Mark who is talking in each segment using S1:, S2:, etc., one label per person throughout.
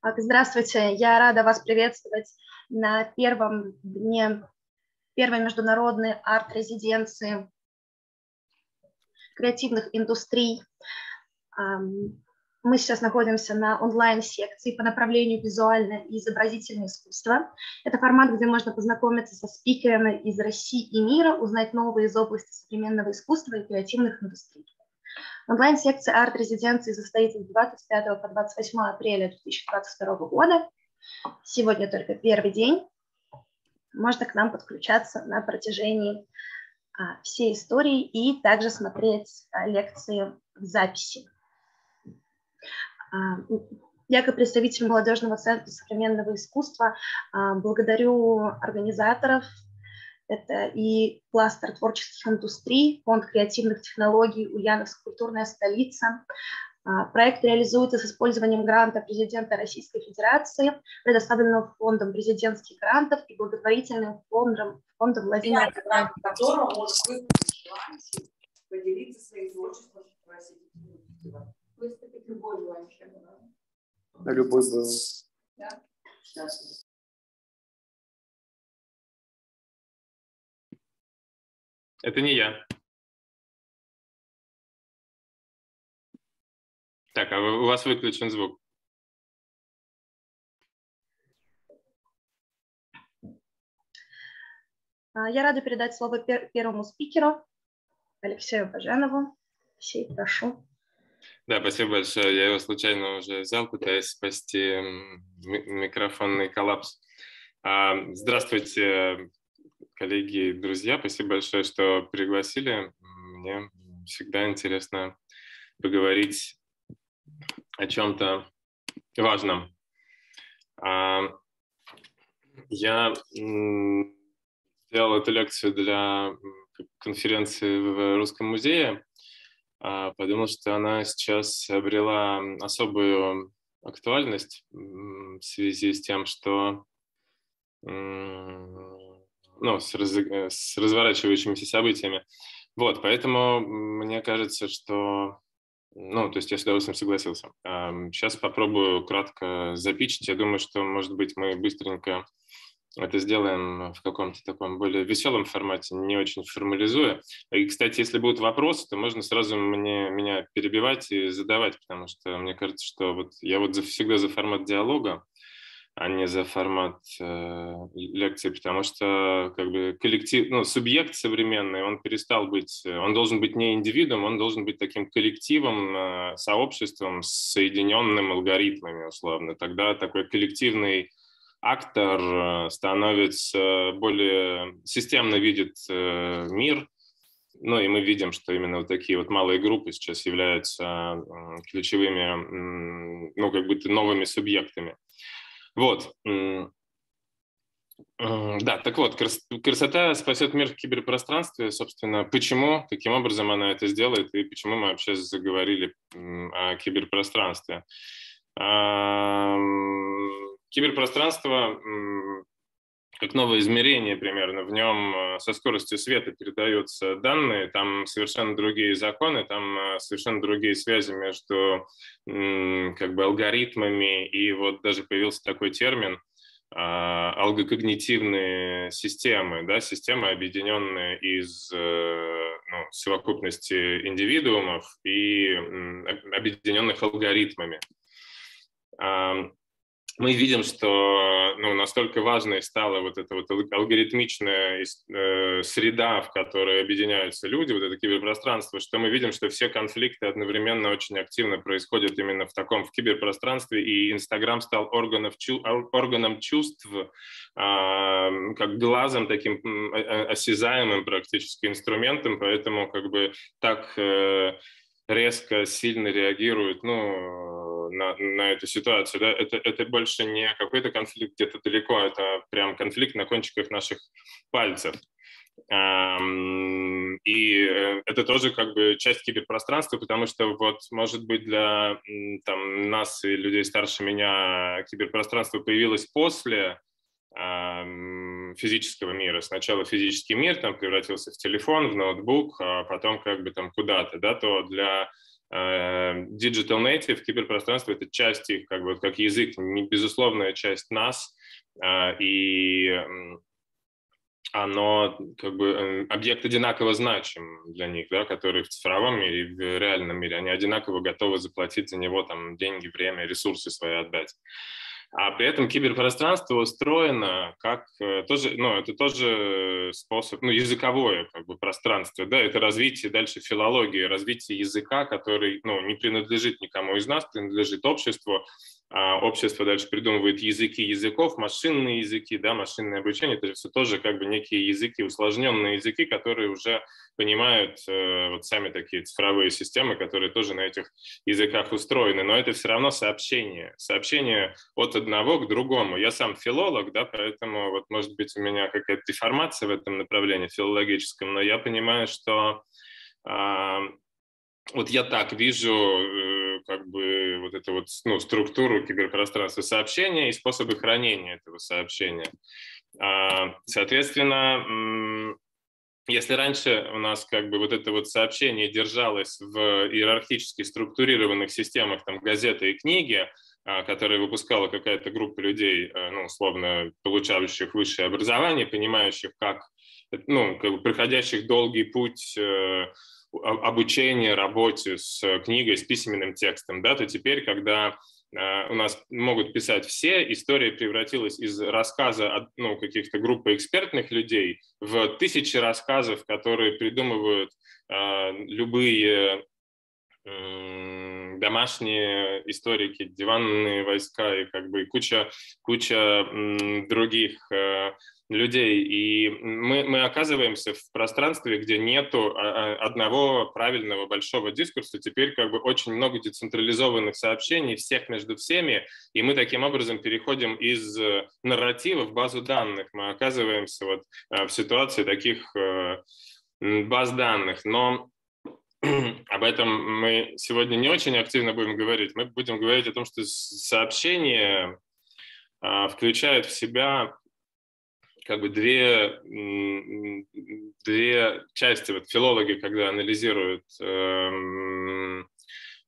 S1: Здравствуйте, я рада вас приветствовать на первом дне первой международной арт-резиденции креативных индустрий. Мы сейчас находимся на онлайн-секции по направлению визуальное и изобразительное искусство. Это формат, где можно познакомиться со спикерами из России и мира, узнать новые из области современного искусства и креативных индустрий. Онлайн-секция арт-резиденции состоится с 25 по 28 апреля 2022 года. Сегодня только первый день. Можно к нам подключаться на протяжении а, всей истории и также смотреть а, лекции в записи. А, я как представитель молодежного центра современного искусства а, благодарю организаторов это и кластер творческих индустрий, фонд креативных технологий Ульяновск культурная столица. А, проект реализуется с использованием гранта президента Российской Федерации, предоставленного фондом президентских грантов и благотворительным фондом, фондом Владимира
S2: которого может поделиться своим творчеством Выступить любой желающий.
S3: Любой был.
S2: Да?
S4: Это не я. Так, а у вас выключен звук.
S1: А, я рада передать слово первому спикеру, Алексею Баженову. Алексей, прошу.
S4: Да, спасибо большое. Я его случайно уже взял, пытаясь спасти микрофонный коллапс. А, здравствуйте, коллеги и друзья. Спасибо большое, что пригласили. Мне всегда интересно поговорить о чем-то важном. А, я сделал эту лекцию для конференции в Русском музее. А, подумал, что она сейчас обрела особую актуальность в связи с тем, что ну, с, раз, с разворачивающимися событиями. Вот, поэтому мне кажется, что, ну, то есть я с удовольствием согласился. Сейчас попробую кратко запичить. Я думаю, что, может быть, мы быстренько это сделаем в каком-то таком более веселом формате, не очень формализуя. И, кстати, если будут вопросы, то можно сразу мне, меня перебивать и задавать, потому что мне кажется, что вот я вот всегда за формат диалога, а не за формат э, лекции, потому что как бы коллектив, ну, субъект современный, он перестал быть, он должен быть не индивидуум, он должен быть таким коллективом, э, сообществом, соединенным алгоритмами, условно. Тогда такой коллективный актор э, становится более системно видит э, мир, ну и мы видим, что именно вот такие вот малые группы сейчас являются ключевыми, ну как бы новыми субъектами. Вот. Да, так вот, красота спасет мир в киберпространстве. Собственно, почему, каким образом она это сделает и почему мы вообще заговорили о киберпространстве. Киберпространство как новое измерение примерно. В нем э, со скоростью света передаются данные, там совершенно другие законы, там э, совершенно другие связи между как бы алгоритмами. И вот даже появился такой термин а, алгокогнитивные системы, да, системы, объединенные из э, ну, совокупности индивидуумов и объединенных алгоритмами мы видим, что ну, настолько важной стала вот эта вот алгоритмичная э, среда, в которой объединяются люди, вот это киберпространство, что мы видим, что все конфликты одновременно очень активно происходят именно в таком в киберпространстве, и Инстаграм стал органов, органом чувств, э, как глазом таким осязаемым практически инструментом, поэтому как бы так э, резко, сильно реагируют, ну, на, на эту ситуацию. Да? Это, это больше не какой-то конфликт где-то далеко, это прям конфликт на кончиках наших пальцев. И э, это тоже как бы часть киберпространства, потому что вот, может быть, для там, нас и людей старше меня киберпространство появилось после физического мира. Сначала физический мир там превратился в телефон, в ноутбук, а потом как бы там куда-то, да, то для Digital native, киберпространство – это часть их, как бы, как язык, не безусловная часть нас, и оно как бы объект одинаково значим для них, да, которые в цифровом мире и в реальном мире, они одинаково готовы заплатить за него там деньги, время, ресурсы свои отдать. А при этом киберпространство устроено как э, тоже, ну, это тоже способ, ну, языковое как бы пространство, да, это развитие дальше филологии, развитие языка, который, ну, не принадлежит никому из нас, принадлежит обществу, общество дальше придумывает языки языков, машинные языки, да, машинное обучение, это все тоже как бы некие языки, усложненные языки, которые уже понимают э, вот сами такие цифровые системы, которые тоже на этих языках устроены, но это все равно сообщение, сообщение от одного к другому. Я сам филолог, да, поэтому вот может быть у меня какая-то деформация в этом направлении филологическом, но я понимаю, что э, вот я так вижу э, как бы вот эту вот ну, структуру киберпространства сообщения и способы хранения этого сообщения. А, соответственно, если раньше у нас как бы вот это вот сообщение держалось в иерархически структурированных системах, там, газеты и книги, а, которые выпускала какая-то группа людей, э, ну, условно, получающих высшее образование, понимающих, как, ну, как бы проходящих долгий путь обучения работе с книгой, с письменным текстом, да, то теперь, когда э, у нас могут писать все, история превратилась из рассказа ну, каких-то группы экспертных людей в тысячи рассказов, которые придумывают э, любые э, домашние историки, диванные войска и как бы куча, куча э, других э, людей. И мы, мы оказываемся в пространстве, где нету а, а, одного правильного большого дискурса. Теперь как бы очень много децентрализованных сообщений всех между всеми, и мы таким образом переходим из э, нарратива в базу данных. Мы оказываемся вот э, в ситуации таких э, баз данных. Но об этом мы сегодня не очень активно будем говорить. Мы будем говорить о том, что сообщения включают в себя как бы две, две части. Вот филологи, когда анализируют эм,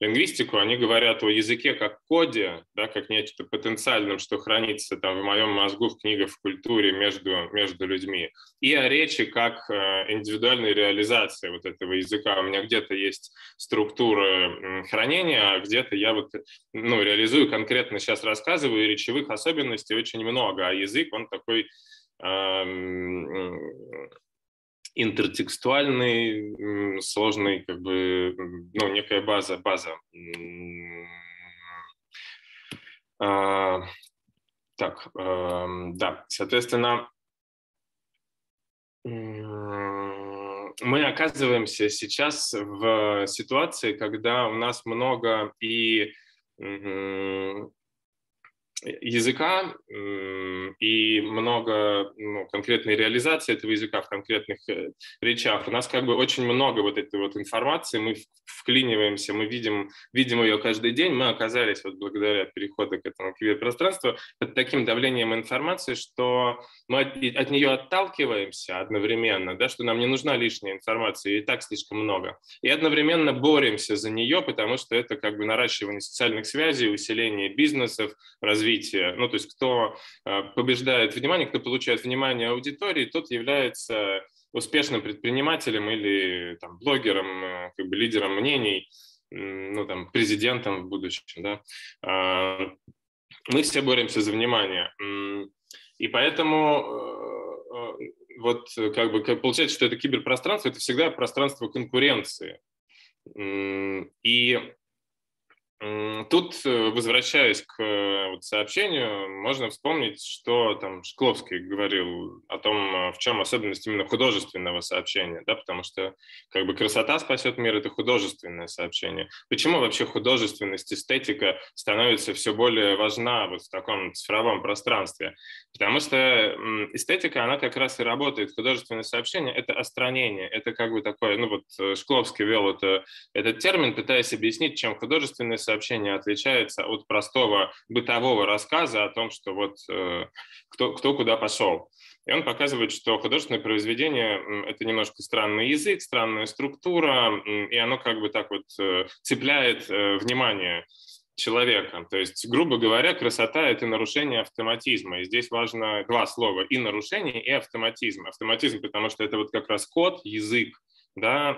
S4: лингвистику, они говорят о языке как коде, да, как нечто потенциальном, что хранится там в моем мозгу, в книгах, в культуре между, между людьми, и о речи как э, индивидуальной реализации вот этого языка. У меня где-то есть структура хранения, а где-то я вот ну, реализую конкретно сейчас рассказываю, речевых особенностей очень много, а язык, он такой интертекстуальный, сложный, как бы, ну, некая база, база. А, так, да, соответственно, мы оказываемся сейчас в ситуации, когда у нас много и языка и много ну, конкретной реализации этого языка в конкретных э, речах. У нас как бы очень много вот этой вот информации, мы вклиниваемся, мы видим, видим ее каждый день. Мы оказались вот благодаря переходу к этому киберпространству под таким давлением информации, что мы от, от нее отталкиваемся одновременно, да, что нам не нужна лишняя информация, и так слишком много. И одновременно боремся за нее, потому что это как бы наращивание социальных связей, усиление бизнесов, развитие развития. Ну, то есть кто э, побеждает внимание, кто получает внимание аудитории, тот является успешным предпринимателем или там, блогером, э, как бы лидером мнений, ну, там, президентом в будущем. Да? А, мы все боремся за внимание. И поэтому э, вот как бы получается, что это киберпространство, это всегда пространство конкуренции. И Тут, э, возвращаясь к э, сообщению, можно вспомнить, что там Шкловский говорил о том, э, в чем особенность именно художественного сообщения, да, потому что как бы красота спасет мир – это художественное сообщение. Почему вообще художественность, эстетика становится все более важна вот в таком цифровом пространстве? Потому что эстетика, она как раз и работает. Художественное сообщение – это остранение, это как бы такое, ну вот Шкловский вел это, этот термин, пытаясь объяснить, чем художественное сообщение отличается от простого бытового рассказа о том, что вот э, кто, кто куда пошел. И он показывает, что художественное произведение – это немножко странный язык, странная структура, и оно как бы так вот э, цепляет э, внимание человека. То есть, грубо говоря, красота – это нарушение автоматизма. И здесь важно два слова – и нарушение, и автоматизм. Автоматизм, потому что это вот как раз код, язык, да,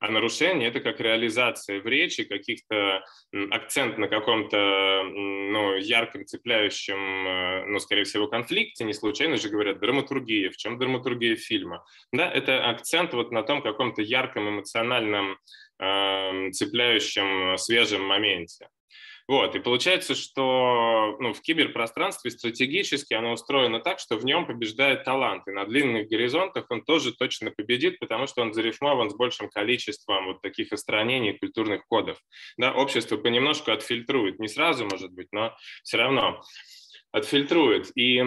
S4: а нарушение – это как реализация в речи каких-то акцент на каком-то ну, ярком, цепляющем, э, ну, скорее всего, конфликте, не случайно же говорят драматургия, в чем драматургия фильма? Да, это акцент вот на том каком-то ярком, эмоциональном, э, цепляющем, свежем моменте. Вот, и получается, что ну, в киберпространстве стратегически оно устроено так, что в нем побеждает талант, и на длинных горизонтах он тоже точно победит, потому что он зарифмован с большим количеством вот таких остранений культурных кодов. Да, общество понемножку отфильтрует, не сразу, может быть, но все равно отфильтрует. И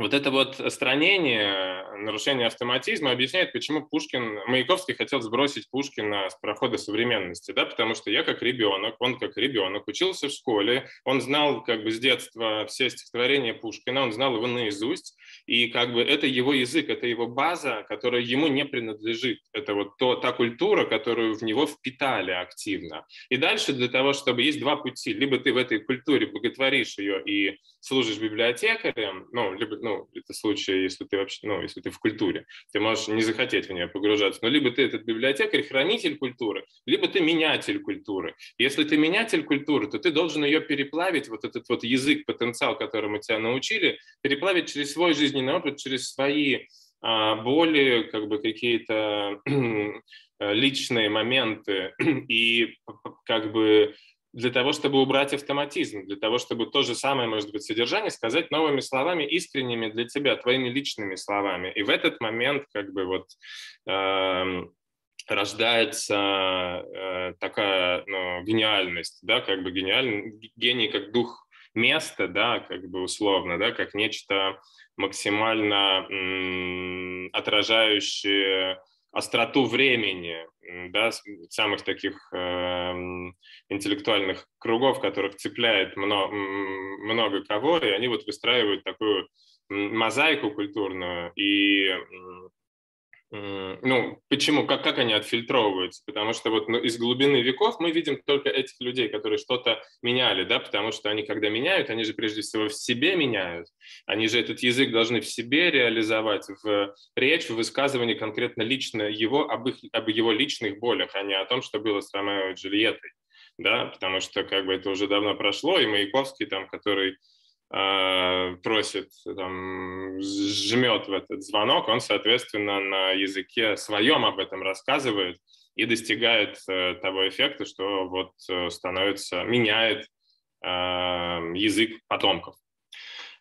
S4: вот это вот странение, нарушение автоматизма объясняет, почему Пушкин, Маяковский хотел сбросить Пушкина с прохода современности, да, потому что я как ребенок, он как ребенок учился в школе, он знал как бы с детства все стихотворения Пушкина, он знал его наизусть, и как бы это его язык, это его база, которая ему не принадлежит, это вот то, та культура, которую в него впитали активно. И дальше для того, чтобы есть два пути, либо ты в этой культуре боготворишь ее и служишь библиотекарем, ну, либо, ну, это случай, если ты вообще, ну, если ты в культуре, ты можешь не захотеть в нее погружаться, но либо ты этот библиотекарь, хранитель культуры, либо ты менятель культуры. Если ты менятель культуры, то ты должен ее переплавить, вот этот вот язык, потенциал, которому тебя научили, переплавить через свой жизненный опыт, через свои а, боли, как бы какие-то личные моменты. И как бы для того, чтобы убрать автоматизм, для того, чтобы то же самое, может быть, содержание сказать новыми словами, искренними для тебя, твоими личными словами. И в этот момент как бы вот э, рождается э, такая ну, гениальность, да, как бы гениальный, гений как дух места, да, как бы условно, да, как нечто максимально м, отражающее остроту времени, да, самых таких э, интеллектуальных кругов, которых цепляет много, много кого, и они вот выстраивают такую мозаику культурную, и ну, почему, как, как они отфильтровываются? Потому что вот ну, из глубины веков мы видим только этих людей, которые что-то меняли, да, потому что они, когда меняют, они же прежде всего в себе меняют. Они же этот язык должны в себе реализовать, в речь, в высказывании конкретно лично его, об, их, об его личных болях, а не о том, что было с Ромео и Джульеттой, да, потому что как бы это уже давно прошло, и Маяковский там, который просит, там, жмет в этот звонок, он, соответственно, на языке своем об этом рассказывает и достигает э, того эффекта, что вот э, становится, меняет язык потомков.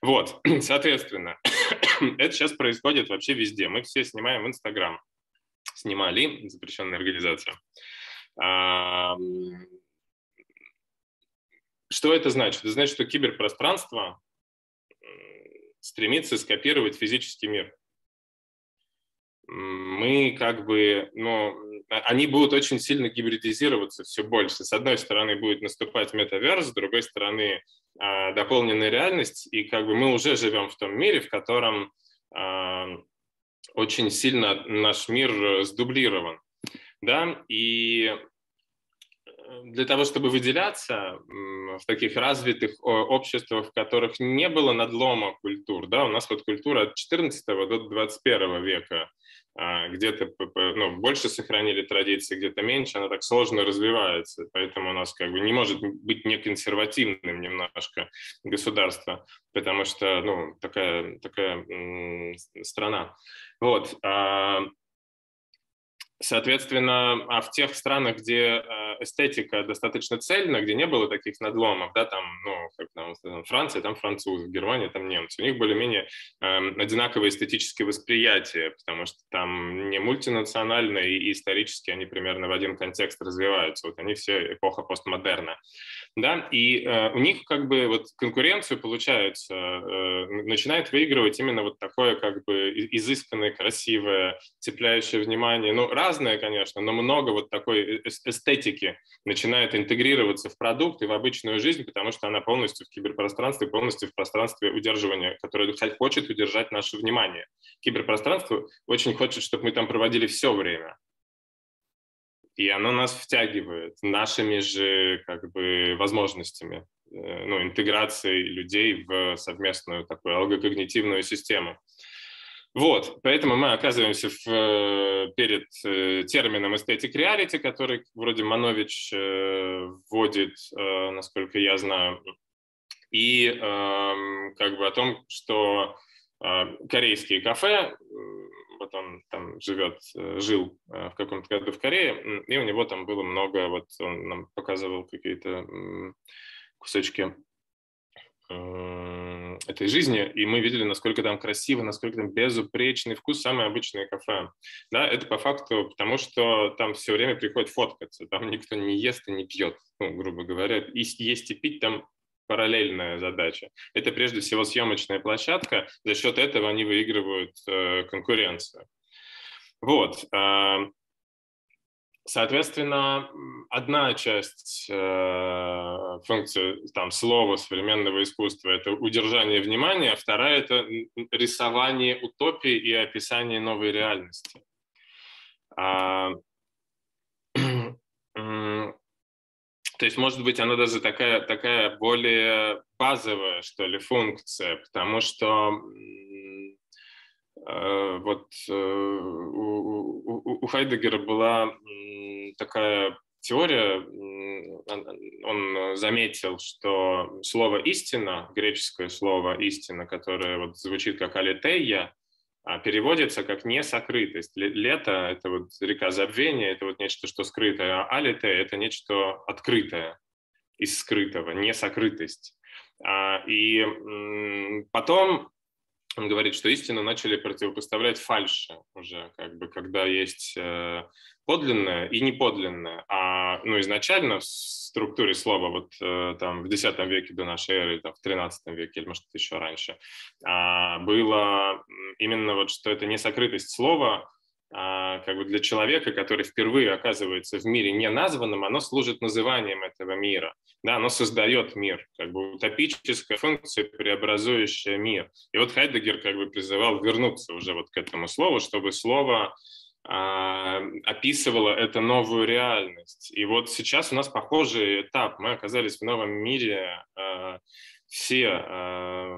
S4: Вот, соответственно, это сейчас происходит вообще везде. Мы все снимаем в Инстаграм. Снимали, запрещенная организация. Что это значит? Это значит, что киберпространство стремится скопировать физический мир. Мы как бы, ну, а, они будут очень сильно гибридизироваться все больше. С одной стороны будет наступать метаверс, с другой стороны э, дополненная реальность, и как бы мы уже живем в том мире, в котором э, очень сильно наш мир сдублирован, да, и для того, чтобы выделяться в таких развитых обществах, в которых не было надлома культур, да, у нас вот культура от 14 до 21 века, а, где-то ну, больше сохранили традиции, где-то меньше, она так сложно развивается, поэтому у нас как бы не может быть не консервативным немножко государство, потому что, ну, такая, такая страна. Вот. А, Соответственно, а в тех странах, где э, эстетика достаточно цельна, где не было таких надломов, да, там, ну, как там, Франция, там французы, Германия, там немцы, у них более-менее э, одинаковое эстетическое восприятие, потому что там не мультинационально и исторически они примерно в один контекст развиваются. Вот они все эпоха постмодерна. Да, и э, у них как бы вот конкуренцию, получается, э, начинает выигрывать именно вот такое как бы изысканное, красивое, цепляющее внимание, ну, разное, конечно, но много вот такой эстетики начинает интегрироваться в продукт и в обычную жизнь, потому что она полностью в киберпространстве, полностью в пространстве удерживания, которое хочет удержать наше внимание. Киберпространство очень хочет, чтобы мы там проводили все время, и оно нас втягивает нашими же как бы возможностями, э, ну, интеграцией людей в совместную такую алгокогнитивную систему. Вот, поэтому мы оказываемся в, э, перед э, термином aesthetic reality, который вроде Манович вводит, насколько я знаю, и эм, как бы о том, что корейские кафе вот он там живет, э, жил э, в каком-то году в Корее, и у него там было много, вот он нам показывал какие-то кусочки этой жизни, и мы видели, насколько там красиво, насколько там безупречный вкус, самое обычное кафе. Да, это по факту потому, что там все время приходит фоткаться, там никто не ест и не пьет, ну, грубо говоря, и есть и пить там параллельная задача. Это прежде всего съемочная площадка, за счет этого они выигрывают э, конкуренцию. Вот. Э, соответственно, одна часть э, функции там, слова современного искусства – это удержание внимания, вторая – это рисование утопии и описание новой реальности. А, То есть, может быть, она даже такая, такая более базовая, что ли, функция, потому что э, вот э, у, у, у Хайдегера была такая теория, он заметил, что слово «истина», греческое слово «истина», которое вот звучит как «алитея», переводится как несокрытость. Лето – это вот река забвения, это вот нечто, что скрытое, а алите – это нечто открытое из скрытого, несокрытость. А, и потом он говорит, что истину начали противопоставлять фальше уже, как бы, когда есть э, подлинное и неподлинное. А ну, изначально в структуре слова вот э, там в X веке до нашей эры, там, в XIII веке, или может еще раньше, а, было именно вот, что это не сокрытость слова, а, как бы для человека, который впервые оказывается в мире не названным, оно служит называнием этого мира. Да, оно создает мир, как бы утопическая функция, преобразующая мир. И вот Хайдегер как бы призывал вернуться уже вот к этому слову, чтобы слово а, описывало эту новую реальность. И вот сейчас у нас похожий этап. Мы оказались в новом мире. А, все а,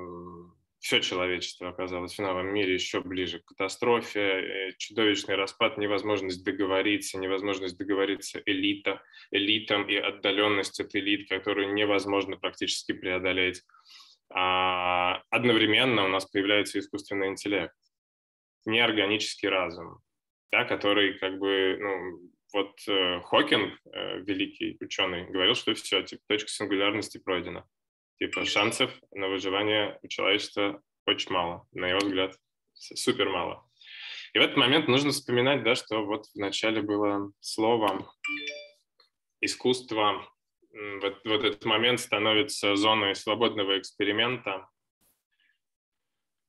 S4: все человечество оказалось в новом мире еще ближе к катастрофе, э, чудовищный распад, невозможность договориться, невозможность договориться элита, элитам и отдаленность от элит, которую невозможно практически преодолеть. Одновременно у нас появляется искусственный интеллект, неорганический разум, да, который как бы, ну, вот э, Хокинг, э, великий ученый, говорил, что все, типа, точка сингулярности пройдена. Типа шансов на выживание у человечества очень мало, на его взгляд, супер мало. И в этот момент нужно вспоминать, да, что вот вначале было слово искусство, вот, вот этот момент становится зоной свободного эксперимента,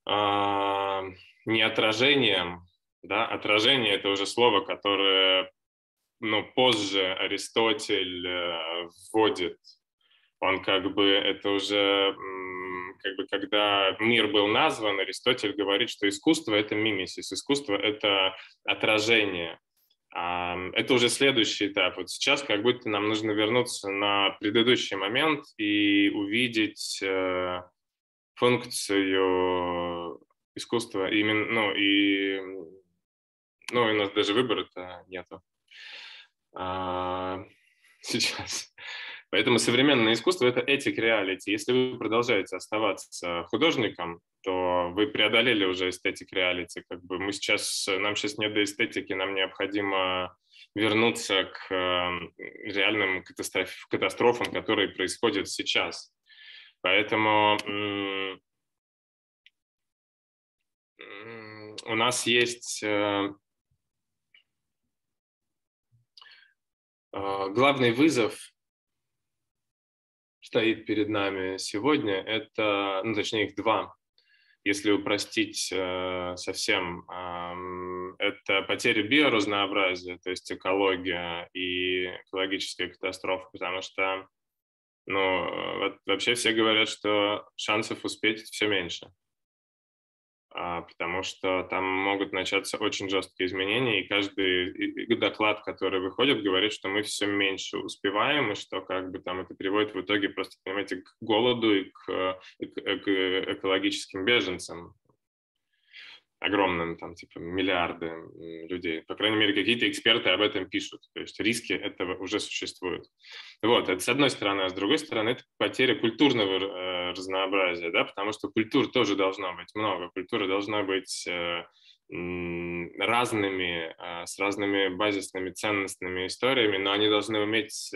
S4: а, не отражением, да, отражение – это уже слово, которое ну, позже Аристотель э, вводит он как бы это уже как бы когда мир был назван, Аристотель говорит, что искусство это мимисис, искусство это отражение. Это уже следующий этап. Вот сейчас как будто нам нужно вернуться на предыдущий момент и увидеть э, функцию искусства. Именно, ну, и, ну, у нас даже выбора-то нету а, сейчас. Поэтому современное искусство – это этик реалити. Если вы продолжаете оставаться художником, то вы преодолели уже эстетик реалити. Как бы мы сейчас, нам сейчас не до эстетики, нам необходимо вернуться к эм, реальным катастроф, катастрофам, которые происходят сейчас. Поэтому у нас есть э, э, главный вызов стоит перед нами сегодня, это, ну, точнее, их два. Если упростить э, совсем, э, это потеря биоразнообразия, то есть экология и экологическая катастрофа, потому что ну, вообще все говорят, что шансов успеть все меньше. А, потому что там могут начаться очень жесткие изменения, и каждый доклад, который выходит, говорит, что мы все меньше успеваем, и что как бы там это приводит в итоге просто, понимаете, к голоду и к, к экологическим беженцам огромным, там, типа, миллиарды людей. По крайней мере, какие-то эксперты об этом пишут. То есть риски этого уже существуют. Вот, это с одной стороны. А с другой стороны, это потеря культурного э, разнообразия, да, потому что культур тоже должно быть много. Культура должна быть э, разными, э, с разными базисными ценностными историями, но они должны уметь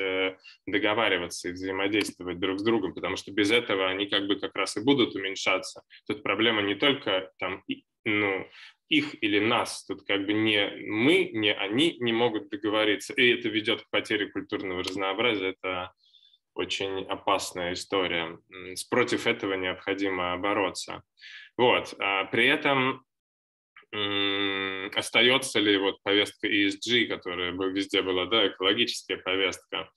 S4: договариваться и взаимодействовать друг с другом, потому что без этого они как бы как раз и будут уменьшаться. Тут проблема не только там ну, их или нас. Тут как бы не мы, не они не могут договориться. И это ведет к потере культурного разнообразия. Это очень опасная история. Против этого необходимо бороться. Вот. А при этом остается ли вот повестка ESG, которая везде была, да, экологическая повестка,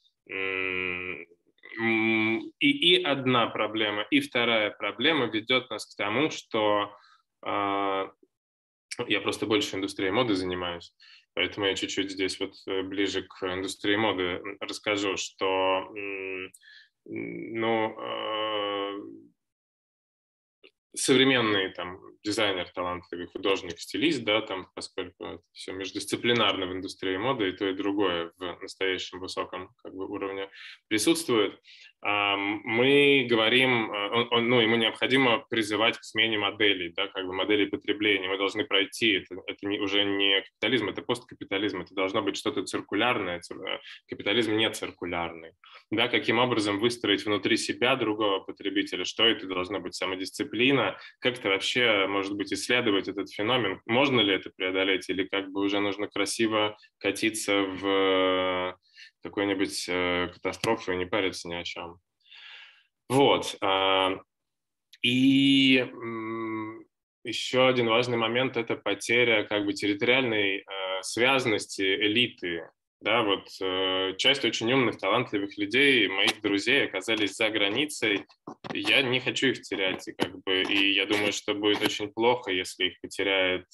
S4: и, и одна проблема, и вторая проблема ведет нас к тому, что а, я просто больше индустрией моды занимаюсь, поэтому я чуть-чуть здесь вот э, ближе к индустрии моды расскажу, что ну, а, современный там дизайнер, талантливый художник, стилист, да, там, поскольку это все междисциплинарно в индустрии моды, и то, и другое в настоящем высоком как бы, уровне присутствует, мы говорим, э, он, он, ну, ему необходимо призывать к смене моделей, да, как бы моделей потребления. Мы должны пройти, это, это не, уже не капитализм, это посткапитализм, это должно быть что-то циркулярное. Э, капитализм не циркулярный. Да, каким образом выстроить внутри себя другого потребителя, что это должно быть самодисциплина, как-то вообще, может быть, исследовать этот феномен, можно ли это преодолеть, или как бы уже нужно красиво катиться в какой-нибудь э, катастрофы и не париться ни о чем. Вот. А, и еще один важный момент – это потеря как бы территориальной э, связанности элиты. Да, вот э, часть очень умных, талантливых людей, моих друзей оказались за границей. Я не хочу их терять, и, как бы, и я думаю, что будет очень плохо, если их потеряет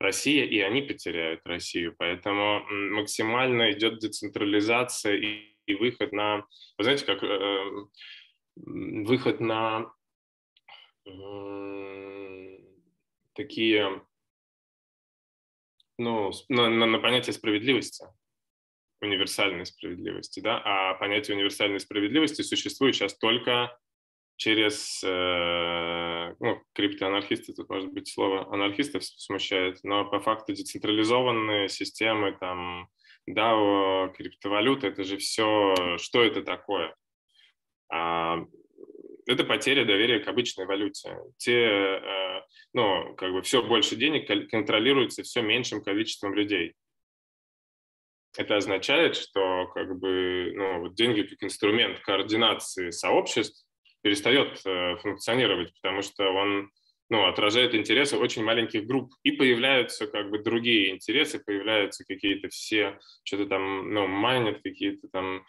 S4: Россия, и они потеряют Россию. Поэтому максимально идет децентрализация и, и выход на, вы знаете, как э, выход на э, такие, ну, на, на, на понятие справедливости универсальной справедливости, да, а понятие универсальной справедливости существует сейчас только через, э, ну, криптоанархисты, тут, может быть, слово анархистов смущает, но по факту децентрализованные системы, там, DAO, криптовалюта, это же все, что это такое? А, это потеря доверия к обычной валюте. Те, э, ну, как бы все больше денег контролируется все меньшим количеством людей. Это означает, что как бы, ну, вот деньги как инструмент координации сообществ перестает э, функционировать, потому что он ну, отражает интересы очень маленьких групп, и появляются как бы другие интересы, появляются какие-то все, что-то там, ну, майнят какие-то там,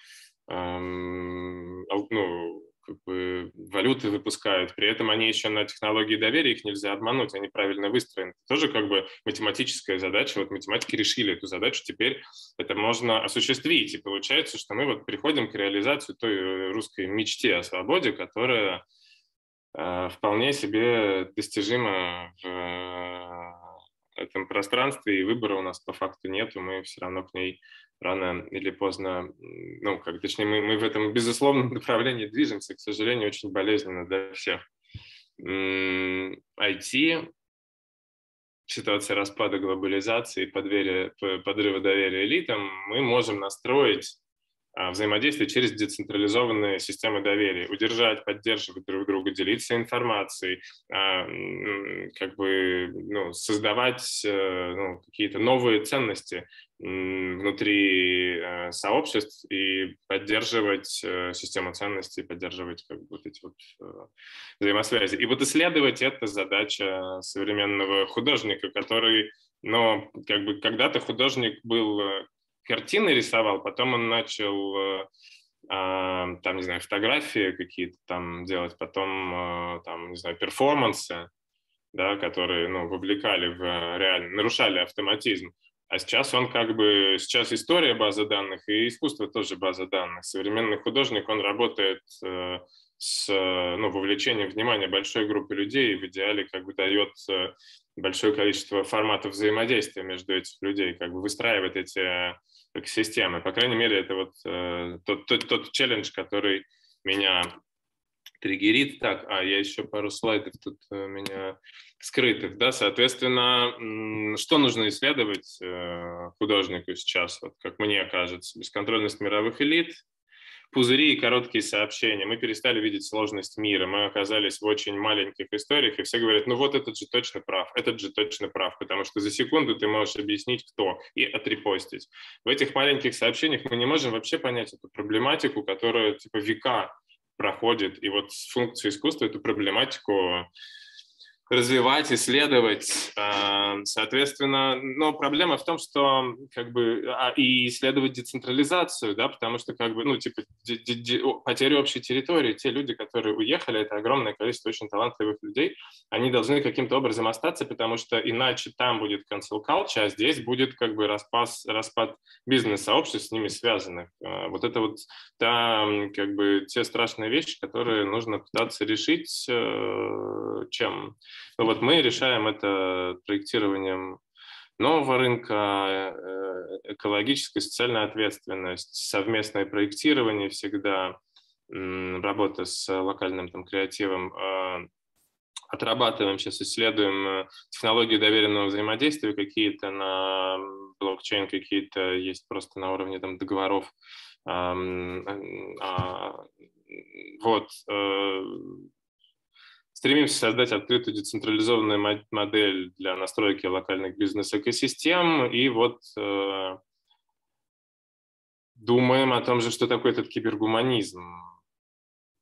S4: эм, ну, как бы валюты выпускают, при этом они еще на технологии доверия, их нельзя обмануть, они правильно выстроены. Это тоже как бы математическая задача, вот математики решили эту задачу, теперь это можно осуществить, и получается, что мы вот приходим к реализации той русской мечте о свободе, которая э, вполне себе достижима в э, этом пространстве, и выбора у нас по факту нету, мы все равно к ней рано или поздно, ну, как точнее, мы, мы в этом безусловном направлении движемся, к сожалению, очень болезненно для всех. IT, ситуация распада глобализации, подверия, подрыва доверия элитам, мы можем настроить а, взаимодействие через децентрализованные системы доверия, удержать, поддерживать друг друга, делиться информацией, а, как бы ну, создавать э, ну, какие-то новые ценности, внутри э, сообществ и поддерживать э, систему ценностей, поддерживать как бы вот эти вот э, взаимосвязи. И вот исследовать это задача современного художника, который, ну, как бы когда-то художник был картины рисовал, потом он начал там, не знаю, фотографии какие-то там делать, потом там, не знаю, перформансы, да, которые, ну, вовлекали в реально, нарушали автоматизм. А сейчас он как бы, сейчас история базы данных и искусство тоже база данных. Современный художник, он работает э, с ну, вовлечением внимания большой группы людей и в идеале как бы дает э, большое количество форматов взаимодействия между этих людей, как бы выстраивает эти экосистемы. По крайней мере, это вот э, тот, тот, тот челлендж, который меня триггерит. Так, а я еще пару слайдов тут у меня скрытых, да, соответственно, что нужно исследовать э, художнику сейчас, вот, как мне кажется, бесконтрольность мировых элит, пузыри и короткие сообщения. Мы перестали видеть сложность мира, мы оказались в очень маленьких историях, и все говорят, ну вот этот же точно прав, этот же точно прав, потому что за секунду ты можешь объяснить, кто, и отрепостить. В этих маленьких сообщениях мы не можем вообще понять эту проблематику, которая типа века проходит, и вот с функцией искусства эту проблематику развивать, исследовать. А, соответственно, но проблема в том, что как бы а, и исследовать децентрализацию, да, потому что как бы, ну, типа, потеря общей территории, те люди, которые уехали, это огромное количество очень талантливых людей, они должны каким-то образом остаться, потому что иначе там будет cancel culture, а здесь будет как бы распас, распад бизнес-сообществ с ними связанных. А, вот это вот та, как бы, те страшные вещи, которые нужно пытаться решить, э, чем ну вот мы решаем это проектированием нового рынка, э, экологическая, социальная ответственность, совместное проектирование всегда, работа с локальным там, креативом. А, отрабатываем, сейчас исследуем э, технологии доверенного взаимодействия, какие-то на блокчейн, какие-то есть просто на уровне там, договоров. А, вот э, Стремимся создать открытую децентрализованную модель для настройки локальных бизнес-экосистем. И вот э, думаем о том же, что такое этот кибергуманизм.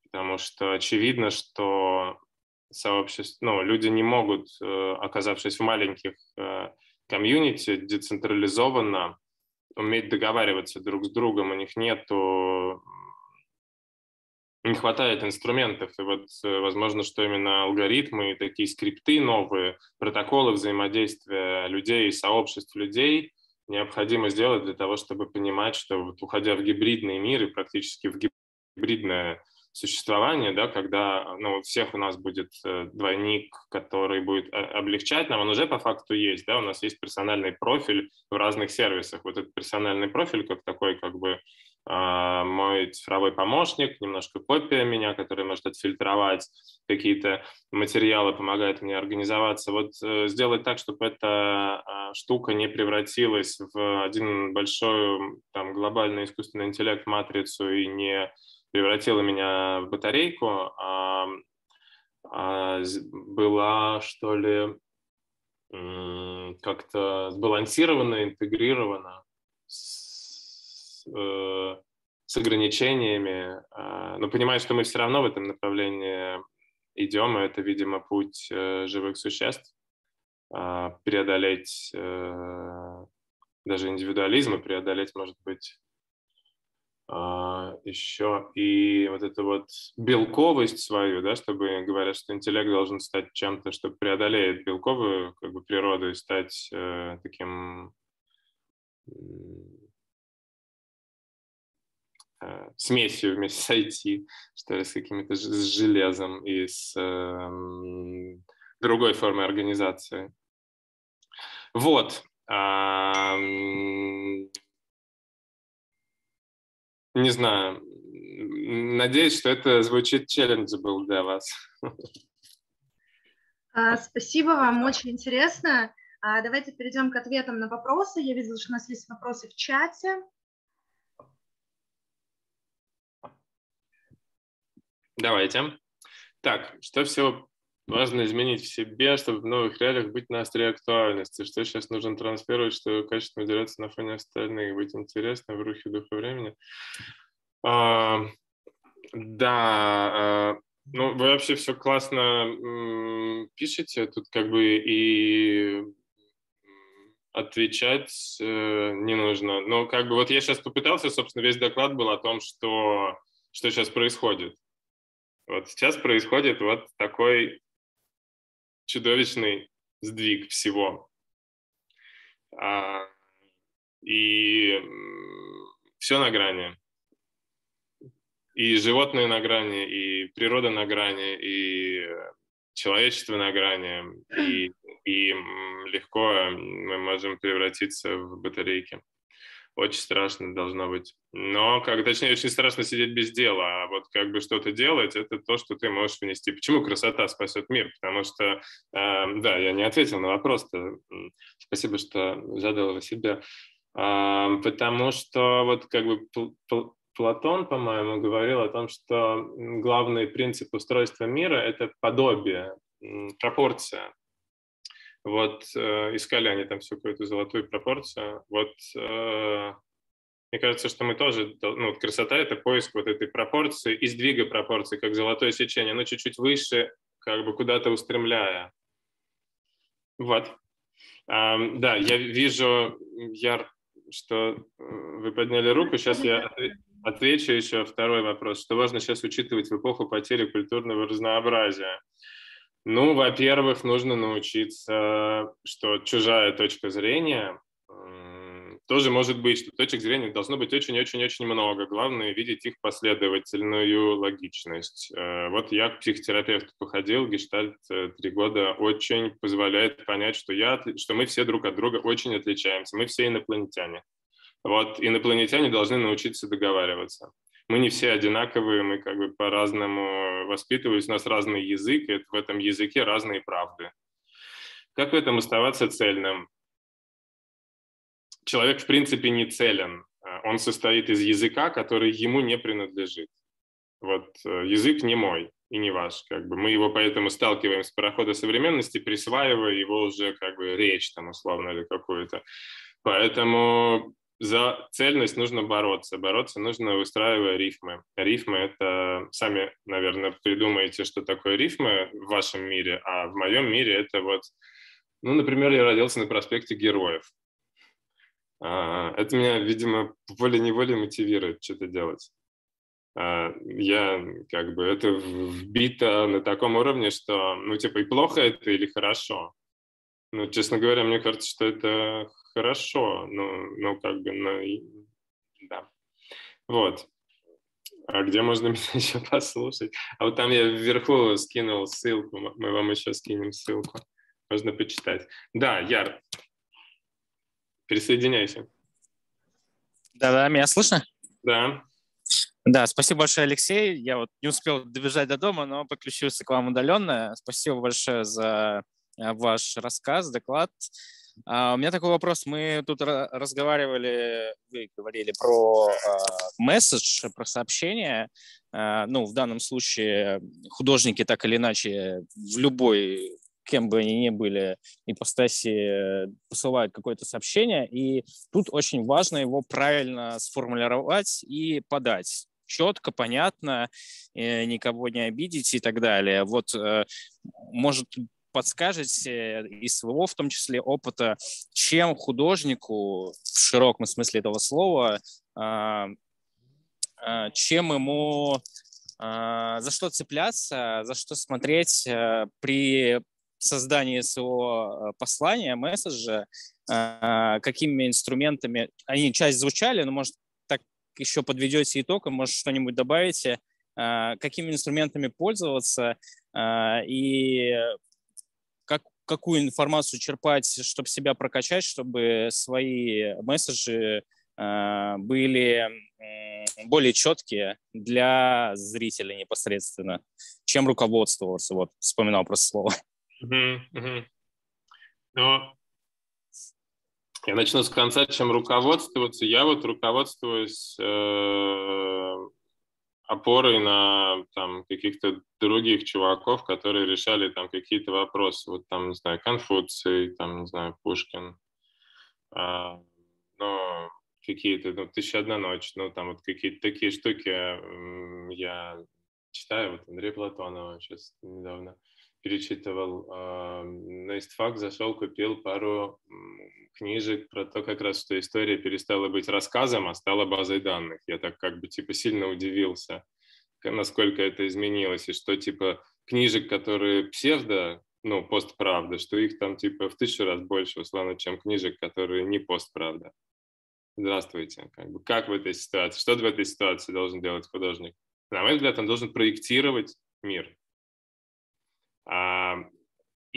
S4: Потому что очевидно, что сообщество, ну, люди не могут, э, оказавшись в маленьких э, комьюнити, децентрализованно уметь договариваться друг с другом. У них нету не хватает инструментов. И вот, э, возможно, что именно алгоритмы, такие скрипты новые, протоколы взаимодействия людей и сообществ людей необходимо сделать для того, чтобы понимать, что вот уходя в гибридный мир и практически в гибридное существование, да, когда ну, у всех у нас будет э, двойник, который будет э, облегчать нам, он уже по факту есть, да, у нас есть персональный профиль в разных сервисах. Вот этот персональный профиль, как такой, как бы мой цифровой помощник, немножко копия меня, который может отфильтровать какие-то материалы, помогает мне организоваться. Вот э, сделать так, чтобы эта а, штука не превратилась в один большой там, глобальный искусственный интеллект, матрицу и не превратила меня в батарейку, а, а была, что ли, как-то сбалансирована, интегрирована Э, с ограничениями, а, но понимаю, что мы все равно в этом направлении идем, и это, видимо, путь э, живых существ, а, преодолеть э, даже индивидуализм и преодолеть, может быть, а, еще и вот эту вот белковость свою, да, чтобы говорят, что интеллект должен стать чем-то, что преодолеет белковую как бы природу и стать э, таким э, смесью вместе с IT, что ли, с какими-то с железом и с э, другой формой организации. Вот. Не знаю. Надеюсь, что это звучит челленджабл для вас.
S1: А, спасибо вам, очень интересно. А, давайте перейдем к ответам на вопросы. Я видела, что у нас есть вопросы в чате.
S4: Давайте. Так, что всего важно изменить в себе, чтобы в новых реалиях быть на острие актуальности, что сейчас нужно транслировать, чтобы качественно выделяться на фоне остальных, быть интересным в рухе духа времени. А, да, а, ну, вы вообще все классно пишете, тут как бы и отвечать э, не нужно. Но как бы вот я сейчас попытался, собственно, весь доклад был о том, что, что сейчас происходит. Вот сейчас происходит вот такой чудовищный сдвиг всего. А, и все на грани и животные на грани, и природа на грани, и человечество на грани, и, и легко мы можем превратиться в батарейки. Очень страшно должно быть. Но, как, точнее, очень страшно сидеть без дела, а вот как бы что-то делать, это то, что ты можешь внести. Почему красота спасет мир? Потому что, э, да, я не ответил на вопрос-то. Спасибо, что задал себе. Э, потому что вот как бы Платон, по-моему, говорил о том, что главный принцип устройства мира – это подобие, пропорция. Вот э, искали они там всю какую-то золотую пропорцию. Вот э, мне кажется, что мы тоже, ну, вот красота – это поиск вот этой пропорции и сдвига пропорции, как золотое сечение, но чуть-чуть выше, как бы куда-то устремляя. Вот. А, да, я вижу, Яр, что э, вы подняли руку. Сейчас я Отвечу еще второй вопрос. Что важно сейчас учитывать в эпоху потери культурного разнообразия? Ну, во-первых, нужно научиться, что чужая точка зрения тоже может быть, что точек зрения должно быть очень-очень-очень много. Главное видеть их последовательную логичность. Э, вот я к психотерапевту походил, гештальт э, три года очень позволяет понять, что, я, что мы все друг от друга очень отличаемся, мы все инопланетяне. Вот инопланетяне должны научиться договариваться. Мы не все одинаковые, мы как бы по-разному воспитывались, у нас разный язык, и в этом языке разные правды. Как в этом оставаться цельным? Человек, в принципе, не целен. Он состоит из языка, который ему не принадлежит. Вот э, язык не мой и не ваш. Как бы. Мы его поэтому сталкиваем с парохода современности, присваивая его уже как бы речь там условно или какую-то. Поэтому за цельность нужно бороться. Бороться нужно, выстраивая рифмы. Рифмы — это... Сами, наверное, придумаете, что такое рифмы в вашем мире, а в моем мире это вот... Ну, например, я родился на проспекте Героев. А, это меня, видимо, волей-неволей мотивирует что-то делать. А, я как бы это вбито на таком уровне, что, ну, типа, и плохо это или хорошо. Ну, честно говоря, мне кажется, что это хорошо, но, но как бы, ну, да. Вот. А где можно меня еще послушать? А вот там я вверху скинул ссылку, мы вам еще скинем ссылку. Можно почитать. Да, Яр, присоединяйся.
S5: Да-да, меня слышно?
S4: Да.
S5: Да, спасибо большое, Алексей. Я вот не успел добежать до дома, но подключился к вам удаленно. Спасибо большое за ваш рассказ, доклад. А, у меня такой вопрос. Мы тут разговаривали, вы говорили про а, месседж, про сообщение. А, ну, в данном случае художники так или иначе в любой кем бы они ни были, ипостаси посылают какое-то сообщение, и тут очень важно его правильно сформулировать и подать четко, понятно, э, никого не обидеть и так далее. Вот, э, может, подскажете из своего, в том числе, опыта, чем художнику, в широком смысле этого слова, а, а, чем ему, а, за что цепляться, за что смотреть при создании своего послания, месседжа, какими инструментами, они часть звучали, но, может, так еще подведете итог, и, может, что-нибудь добавите, какими инструментами пользоваться и какую информацию черпать, чтобы себя прокачать, чтобы свои месседжи э, были более четкие для зрителя непосредственно, чем руководствоваться. Вот, вспоминал просто слово.
S4: Uh-huh, uh-huh. Ну, я начну с конца, чем руководствоваться. Я вот руководствуюсь э, опорой на там каких-то других чуваков, которые решали там какие-то вопросы. Вот там, не знаю, Конфуций, там, не знаю, Пушкин. А, но какие-то, ну, «Тысяча одна ночь», ну, там вот какие-то такие штуки я читаю, вот Андрей Платонова сейчас недавно перечитывал. На истфак зашел, купил пару книжек про то, как раз, что история перестала быть рассказом, а стала базой данных. Я так как бы типа сильно удивился, насколько это изменилось, и что типа книжек, которые псевдо, ну, постправда, что их там типа в тысячу раз больше, условно, чем книжек, которые не постправда. Здравствуйте. Как, бы, как в этой ситуации? Что в этой ситуации должен делать художник? На мой взгляд, он должен проектировать мир.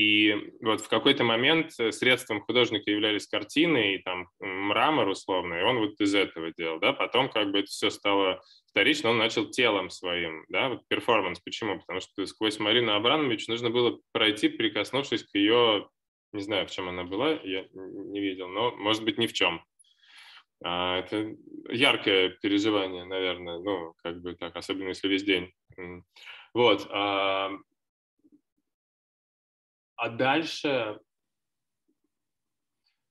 S4: И вот в какой-то момент э, средством художника являлись картины и там мрамор условно, и он вот из этого делал, да, потом как бы это все стало вторично, он начал телом своим, да, вот перформанс, почему? Потому что сквозь Марину Абранович нужно было пройти, прикоснувшись к ее, не знаю, в чем она была, я не видел, но, может быть, ни в чем. А, это яркое переживание, наверное, ну, как бы так, особенно если весь день. Вот. А, а дальше,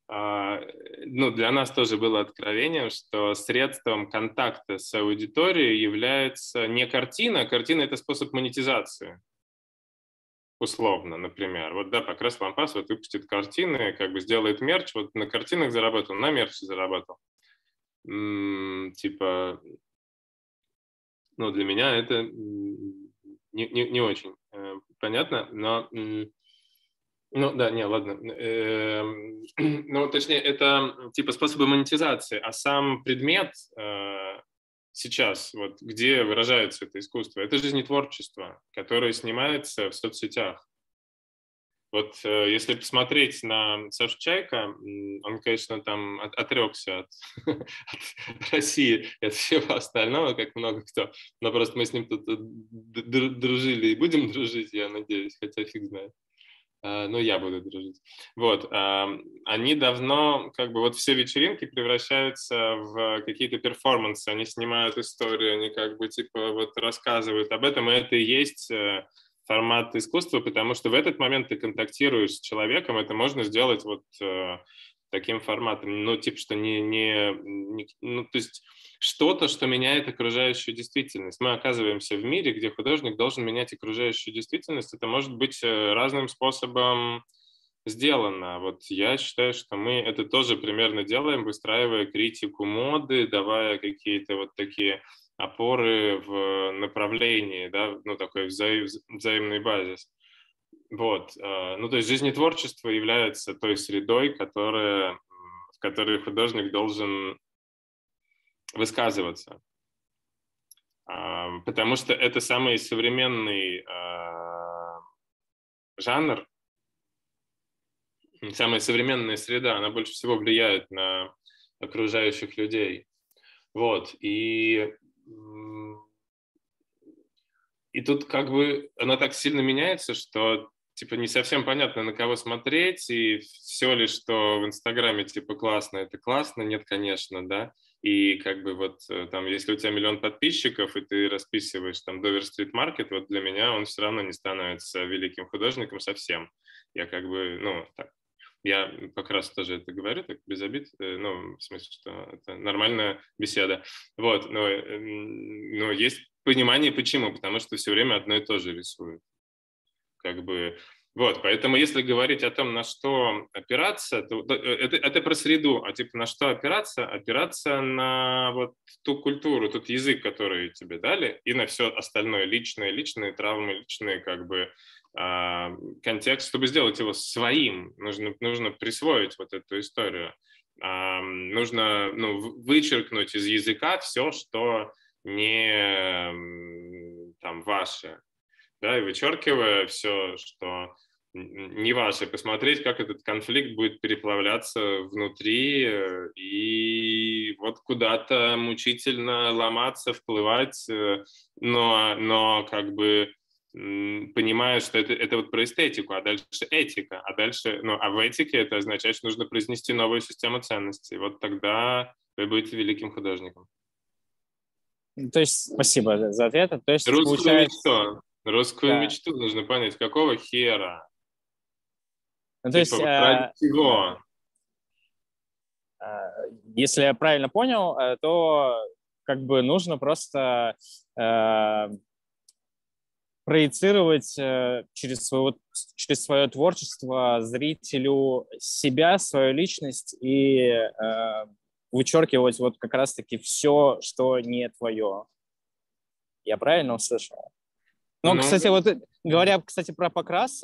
S4: а, ну, для нас тоже было откровением, что средством контакта с аудиторией является не картина, картина – это способ монетизации условно, например. Вот, да, Покрас Лампас вот выпустит картины, как бы сделает мерч, вот на картинах заработал, на мерче заработал. М-м, типа, ну, для меня это не, не, не очень э, понятно, но ну да, не, ладно. Эм, ну, точнее, это типа способы монетизации, а сам предмет э, сейчас, вот где выражается это искусство, это жизнетворчество, которое снимается в соцсетях. Вот э, если посмотреть на Сашу Чайка, он, конечно, там отрекся от, от России и от всего остального, как много кто. Но просто мы с ним тут дружили и будем дружить, я надеюсь, хотя фиг знает. Э, ну, я буду дружить. Вот, они давно, как бы, вот все вечеринки превращаются в какие-то перформансы, они снимают историю, они как бы, типа, вот рассказывают об этом, и это и есть э, формат искусства, потому что в этот момент ты контактируешь с человеком, это можно сделать вот э, таким форматом, ну, типа, что не, не, не ну, то есть что-то, что меняет окружающую действительность. Мы оказываемся в мире, где художник должен менять окружающую действительность. Это может быть э, разным способом сделано. Вот я считаю, что мы это тоже примерно делаем, выстраивая критику моды, давая какие-то вот такие опоры в направлении, да, ну, такой вза взаимный базис. Вот. Э, ну, то есть жизнетворчество является той средой, которая, в которой художник должен высказываться. Потому что это самый современный а, жанр, самая современная среда, она больше всего влияет на окружающих людей. Вот, и, и тут как бы она так сильно меняется, что типа не совсем понятно, на кого смотреть, и все ли, что в Инстаграме типа классно, это классно, нет, конечно, да. И как бы вот э, там, если у тебя миллион подписчиков, и ты расписываешь там Dover Street Market, вот для меня он все равно не становится великим художником совсем. Я как бы, ну, так, я как раз тоже это говорю, так без обид, э, ну, в смысле, что это нормальная беседа. Вот, но, но есть понимание, почему, потому что все время одно и то же рисуют. Как бы вот, поэтому если говорить о том, на что опираться, то э, это, это про среду, а типа на что опираться? Опираться на вот ту культуру, тот язык, который тебе дали, и на все остальное, личное, личные травмы, личные как бы э, контекст, чтобы сделать его своим. Нужно, нужно присвоить вот эту историю. Э, нужно ну, вычеркнуть из языка все, что не там ваше да, и вычеркивая все, что не ваше, посмотреть, как этот конфликт будет переплавляться внутри э, и вот куда-то мучительно ломаться, вплывать, э, но, но как бы понимая, что это, это вот про эстетику, а дальше этика, а дальше, ну, а в этике это означает, что нужно произнести новую систему ценностей. Вот тогда вы будете великим художником.
S5: То есть, спасибо за ответ. То есть,
S4: Русскую
S5: получается...
S4: мечту. Русскую
S5: Да.
S4: мечту нужно понять, какого хера?
S5: Ну, то есть,
S4: Типа, вот
S5: э,
S4: ради чего?
S5: э, если я правильно понял, э, то как бы нужно просто э, проецировать через, свое, через свое творчество зрителю себя, свою личность и э, вычеркивать вот как раз-таки все, что не твое. Я правильно услышал? Ну,
S4: Ну,
S5: кстати, вот говоря, кстати, про Покрас,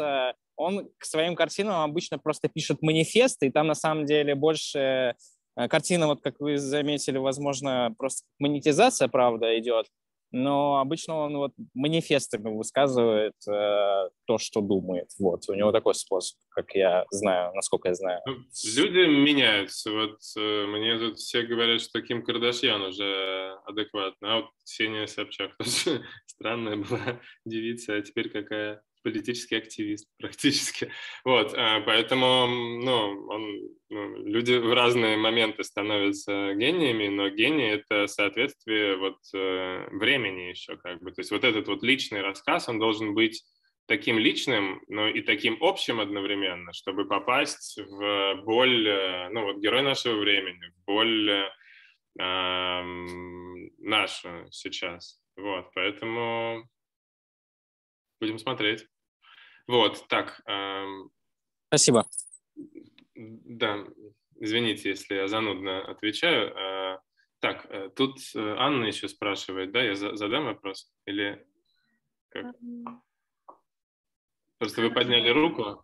S5: он к своим картинам обычно просто пишет манифест, и там на самом деле больше э, картина, вот как вы заметили, возможно, просто монетизация, правда, идет, но обычно он вот манифестами высказывает э, то, что думает. Вот, у него такой способ, как я знаю, насколько я знаю.
S4: Ну, Люди меняются. Вот э, мне тут все говорят, что Ким Кардашьян уже адекватно, а вот Ксения Собчак тоже странная была девица, а теперь какая политический активист практически. Вот, а, поэтому, ну, он, ну, люди в разные моменты становятся гениями, но гений — это соответствие вот э, времени еще как бы. То есть вот этот вот личный рассказ, он должен быть таким личным, но и таким общим одновременно, чтобы попасть в боль, э, ну вот герой нашего времени, в боль э, нашу сейчас. Вот, поэтому будем смотреть. Вот, так, ам,
S5: Спасибо.
S4: да, извините, если я занудно отвечаю. А, Так, э, тут э, Анна еще спрашивает, да, я за- задам вопрос? Или как? Просто вы подняли руку?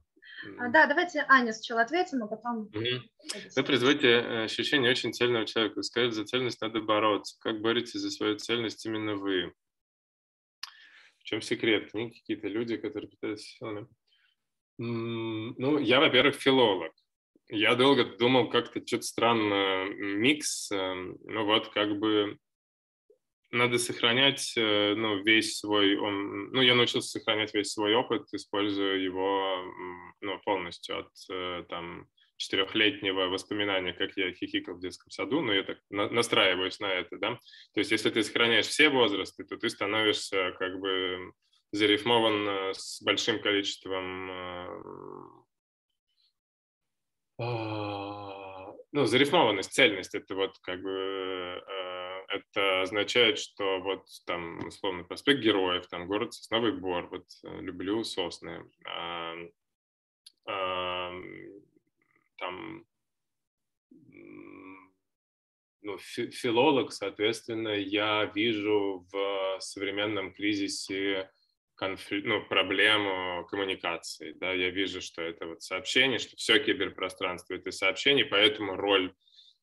S1: А, Да, давайте Аня сначала ответим, а потом...
S4: Вы производите э, ощущение очень цельного человека. Сказать, за цельность надо бороться. Как боретесь за свою цельность именно вы? В чем секрет? Они какие-то люди, которые пытаются... силами. М, Ну, я, во-первых, филолог. Я долго думал, как-то что-то странно микс. Ну вот, как бы надо сохранять э, ну, весь свой... Он, ну, я научился сохранять весь свой опыт, используя его ну, полностью от э, там, четырехлетнего воспоминания, как я хихикал в детском саду, но я так на- настраиваюсь на это, да. То есть если ты сохраняешь все возрасты, то ты становишься как бы зарифмован э, с большим количеством э, а, ну, зарифмованность, цельность, это вот как бы, э, это означает, что вот там, условно, проспект Героев, там город Сосновый Бор, вот люблю сосны. А, а, Там, ну, фи- филолог, соответственно, я вижу в современном кризисе конфли- ну, проблему коммуникации. Да? Я вижу, что это вот сообщение, что все киберпространство — это сообщение, поэтому роль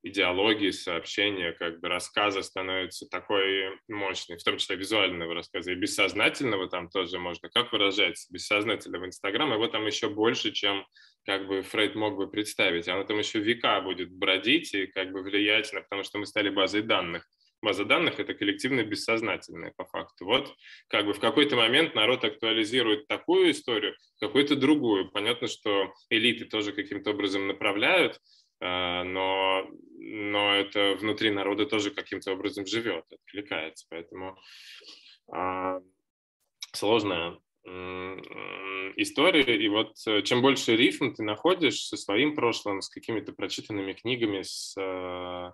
S4: идеологии, сообщения, как бы рассказа становится такой мощной, в том числе визуального рассказа, и бессознательного там тоже можно. Как выражается бессознательного Инстаграма? Его там еще больше, чем как бы Фрейд мог бы представить. Оно там еще века будет бродить и как бы влиять на, потому что мы стали базой данных. База данных — это коллективное бессознательное по факту. Вот как бы в какой-то момент народ актуализирует такую историю, какую-то другую. Понятно, что элиты тоже каким-то образом направляют, но, но это внутри народа тоже каким-то образом живет, откликается. Поэтому а, сложная история. И вот э, чем больше рифм ты находишь со своим прошлым, с какими-то прочитанными книгами, с э,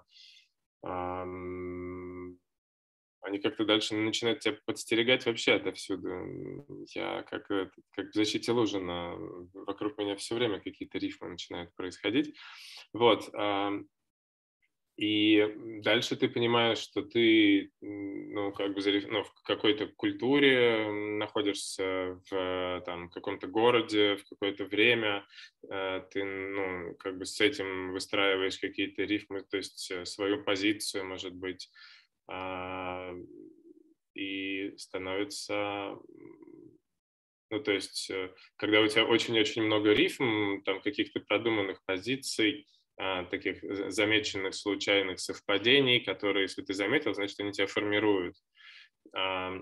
S4: они как-то дальше начинают тебя подстерегать вообще отовсюду. Я как, как в защите Лужина, вокруг меня все время какие-то рифмы начинают происходить. Вот. И дальше ты понимаешь, что ты ну, как бы ну, в какой-то культуре находишься, в там, каком-то городе, в какое-то время, э, ты ну, как бы с этим выстраиваешь какие-то рифмы, то есть э, свою позицию, может быть, и становится, ну, то есть, э, когда у тебя очень-очень много рифм, там, каких-то продуманных позиций, а, таких за- замеченных случайных совпадений, которые, если ты заметил, значит, они тебя формируют. А,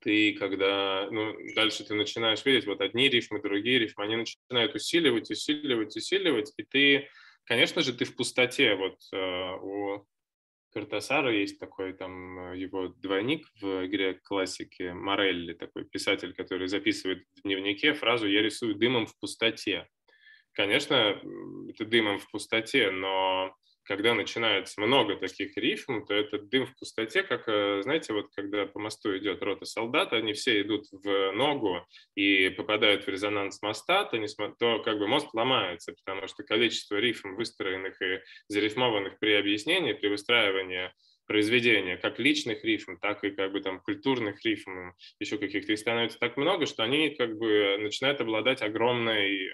S4: Ты, когда, ну, дальше ты начинаешь видеть, вот одни рифмы, другие рифмы, они начинают усиливать, усиливать, усиливать, и ты, конечно же, ты в пустоте, вот э, у Картасара есть такой там его двойник в игре классики Морелли, такой писатель, который записывает в дневнике фразу «я рисую дымом в пустоте». Конечно, это дымом в пустоте, но когда начинается много таких рифм, то этот дым в пустоте, как, э, знаете, вот когда по мосту идет рота солдат, они все идут в ногу и попадают в резонанс моста, то, не, то как бы мост ломается, потому что количество рифм, выстроенных и зарифмованных при объяснении, при выстраивании произведения, как личных рифм, так и как бы там культурных рифм, еще каких-то, их становится так много, что они как бы начинают обладать огромной э,